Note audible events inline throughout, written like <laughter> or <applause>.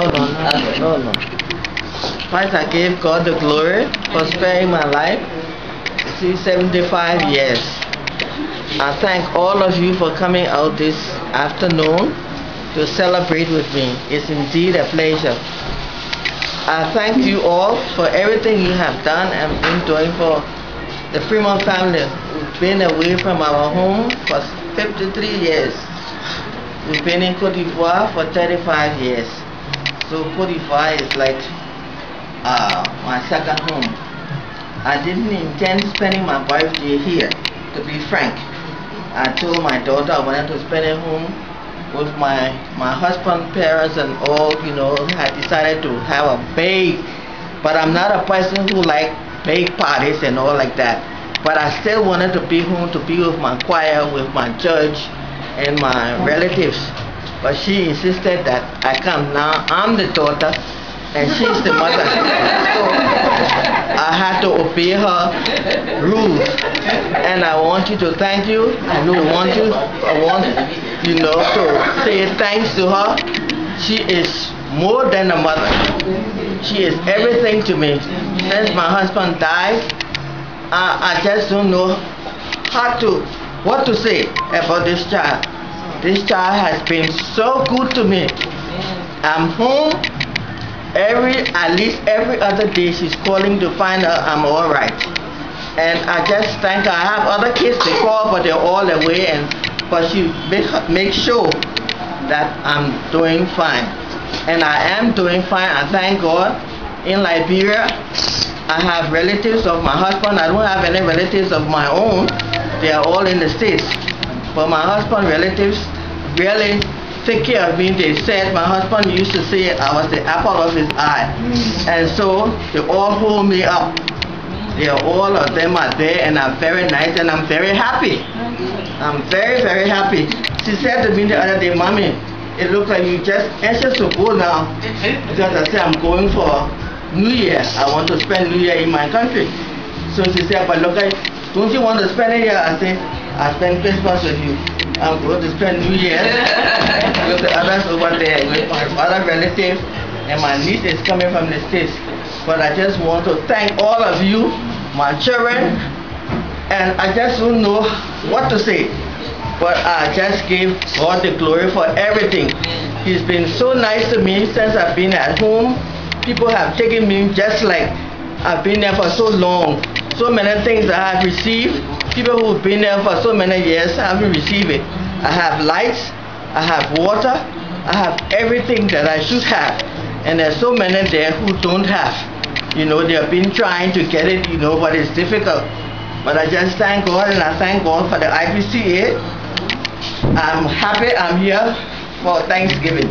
No, no, no, no. First, I gave God the glory for sparing my life. See, 75 years. I thank all of you for coming out this afternoon to celebrate with me. It's indeed a pleasure. I thank you all for everything you have done and been doing for the Freeman family. We've been away from our home for 53 years. We've been in Cote d'Ivoire for 35 years. So d'Ivoire is like uh, my second home. I didn't intend spending my birthday here, to be frank. I told my daughter I wanted to spend it home with my my husband's parents and all, you know, I decided to have a big, but I'm not a person who like big parties and all like that. But I still wanted to be home to be with my choir, with my church, and my relatives. But she insisted that I come now. I'm the daughter, and she's the mother. So I had to obey her rules. And I want you to thank you. I want you. I want you know to say thanks to her. She is more than a mother. She is everything to me. Since my husband died, I, I just don't know how to what to say about this child. This child has been so good to me. I'm home every at least every other day she's calling to find out I'm all right. And I just thank her. I have other kids they call but they're all away and but she make, make sure that I'm doing fine. And I am doing fine. I thank God. In Liberia, I have relatives of my husband. I don't have any relatives of my own. They are all in the States. But my husband relatives really take care of me. They said my husband used to say I was the apple of his eye. Mm. And so they all hold me up. They are all of them are there and are very nice and I'm very happy. I'm very, very happy. She said to me the other day, Mommy, it looks like you just anxious to go now. Because I said I'm going for New Year. I want to spend New Year in my country. So she said, but look, don't you want to spend it here? I said, I spend Christmas with you. I'm going to spend New Year <laughs> with the others over there, with my other relatives, and my niece is coming from the States. But I just want to thank all of you, my children, and I just don't know what to say. But I just give God the glory for everything. He's been so nice to me since I've been at home. People have taken me just like I've been there for so long. So many things I have received. People who've been there for so many years haven't received it. I have lights, I have water, I have everything that I should have. And there's so many there who don't have. You know, they have been trying to get it, you know, but it's difficult. But I just thank God and I thank God for the IPCA. I'm happy I'm here for Thanksgiving.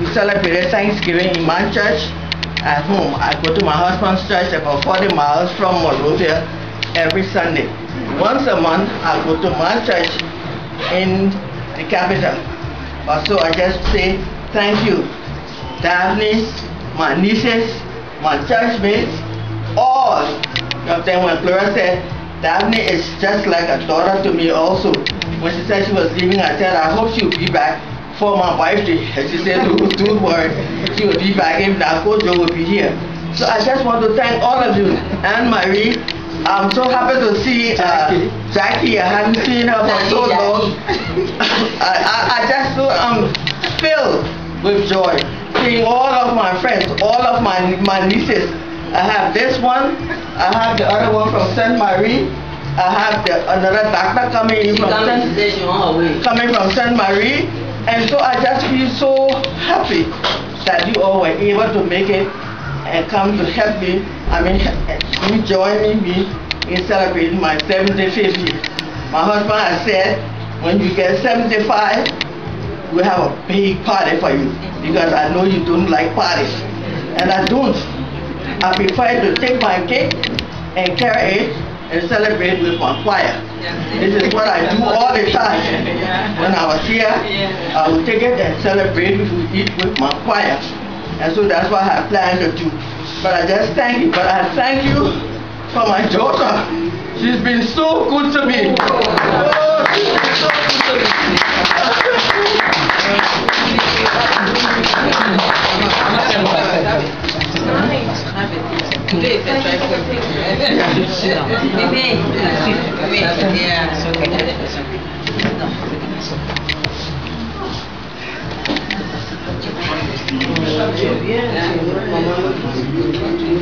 We celebrated Thanksgiving in my church at home. I go to my husband's church about 40 miles from Monrovia every Sunday. Once a month, I go to my church in the capital. But so I just say thank you, Daphne, my nieces, my church mates, all of them. When Flora said, Daphne is just like a daughter to me also. When she said she was leaving, I said, I hope she'll be back for my birthday. <laughs> And she said, don't, don't worry, she will be back if not, Joe will be here. So I just want to thank all of you. and Marie, I'm so happy to see uh, Jackie. I haven't seen her for so long. I, I, I just so I'm filled with joy. Seeing all of my friends, all of my my nieces. I have this one. I have the other one from Saint Marie. I have the another doctor coming in from Saint coming from Saint Marie. And so I just feel so happy that you all were able to make it and come to help me. I mean, you joining me in celebrating my 75th year. My husband has said, when you get 75, we'll have a big party for you because I know you don't like parties. And I don't. I prefer to take my cake and carry it and celebrate with my choir. This is what I do all the time. When I was here, I would take it and celebrate with, with my choir. And so that's what I plan to do. But I just thank you. But I thank you for my daughter. She's been so good to me. She's been so good to me. Yeah.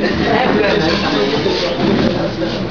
Thank you.